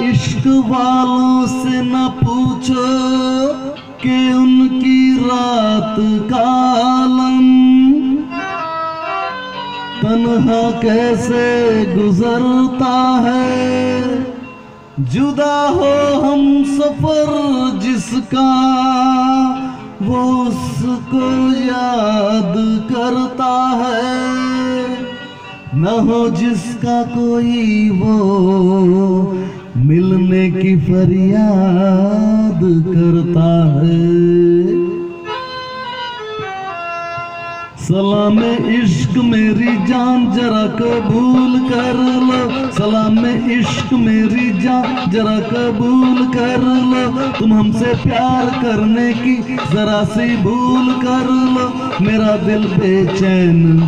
عشق والوں سے نہ پوچھو کہ ان کی رات کا عالم تنہا کیسے گزرتا ہے؟ جدا ہو ہم سفر جس کا، وہ اس کو یاد کرتا ہے۔ نہ ہو جس کا کوئی وہ ملنے کی فریاد کرتا ہے۔ سلام عشق میری جان ذرا قبول کر لو سلام عشق میری جان ذرا قبول کر لو تم ہم سے پیار کرنے کی ذرا سی بھول کر لو میرا دل بے چین،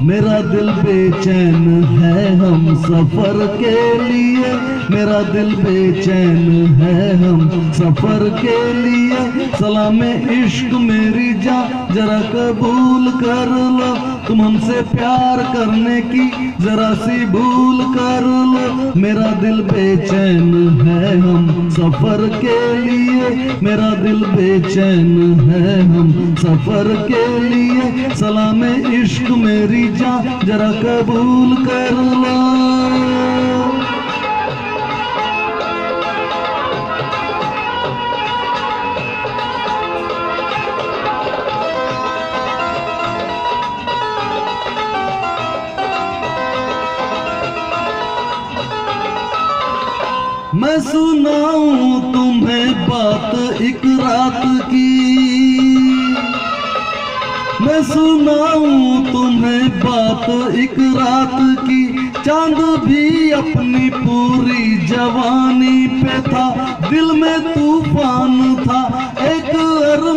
میرا دل بے چین ہے ہم سفر کے لیے۔ میرا دل بے چین ہے ہم سفر کے لیے۔ سلام عشق میری جان ذرا قبول کر لو تم ہم سے پیار کرنے کی ذرا سی بھول کر لو۔ میرا دل بے چین ہے ہم سفر کے لیے۔ میرا دل بے چین ہے ہم سفر کے لیے۔ سلام عشق میری جان، ذرا قبول کر لو۔ میں سناؤں تمہیں بات ایک رات کی۔ میں سناؤں تمہیں بات ایک رات کی۔ چاند بھی اپنی پوری جوانی پہ تھا۔ دل میں طوفان تھا۔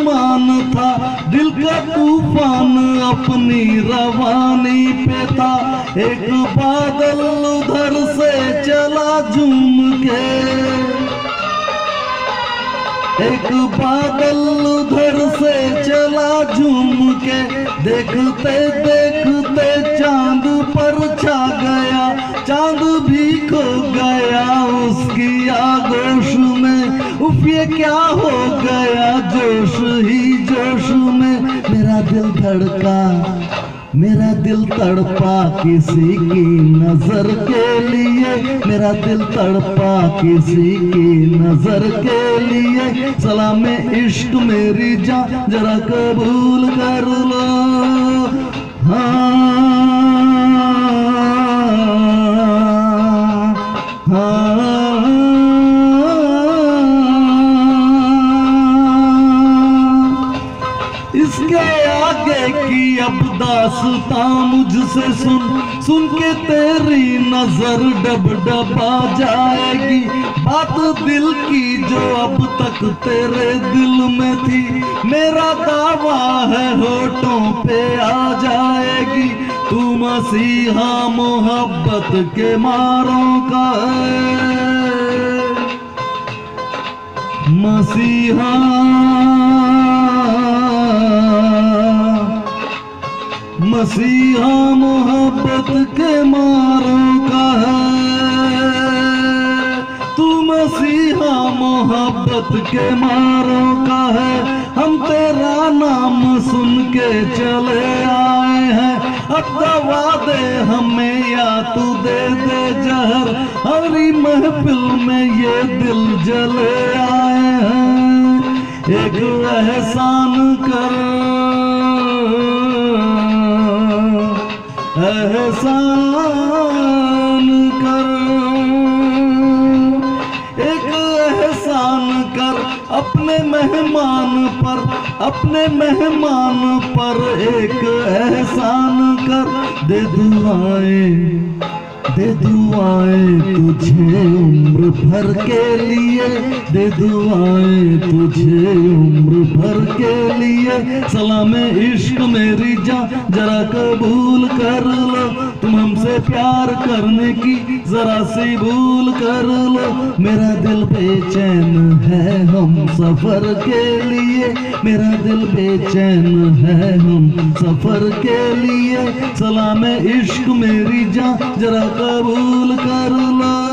ایک ارمان تھا، دل کا طوفان اپنی روانی پہ تھا۔ ایک بادل ادھر سے چلا جھوم کے۔ ایک بادل ادھر سے چلا جھوم کے۔ دیکھتے دیکھتے چاند پر چھا گیا، چاند بھی کھو گیا، اس کی آگوش میں یہ کیا ہو گیا جوش ہی جوش میں؟ میرا دل دھڑکا، میرا دل تڑپا کسی کی نظر کے لیے۔ میرا دل تڑپا کسی کی نظر کے لیے۔ سلام عشق میری جان ذرا قبول کر لو۔ ہاں۔ اب مجھ سے سن سن کے تیری نظر ڈب ڈبا جائے گی۔ بات دل کی جو اب تک تیرے دل میں تھی، میرا دعویٰ ہے ہوٹوں پہ آ جائے گی۔ تو مسیحا محبت کے ماروں کا ہے۔ مسیحا مسیحا محبت کے ماروں کا ہے۔ تو مسیحا محبت کے ماروں کا ہے۔ ہم تیرا نام سن کے چلے آئے ہیں۔ اب دے ہمیں یا تو دے دے جہر۔ ہماری محفل میں یہ دل جلے آئے ہیں۔ ایک احسان کر احسان کر ایک احسان کر اپنے مہمان پر، اپنے مہمان پر ایک احسان کر، دے دعائیں۔ دے دعائیں تجھے عمر بھر کے لیے، دے دعائیں تجھے عمر بھر کے لیے۔ سلام عشق میری جا جرا قبول کر لو۔ تم ہم سے پیار کرنے کی ذرا سی بھول کر لو۔ میرا دل بے چین ہے ہم سفر کے لیے۔ میرا دل بے چین ہے ہم سفر کے لیے۔ سلام عشق میری جان، ذرا قبول کر لو۔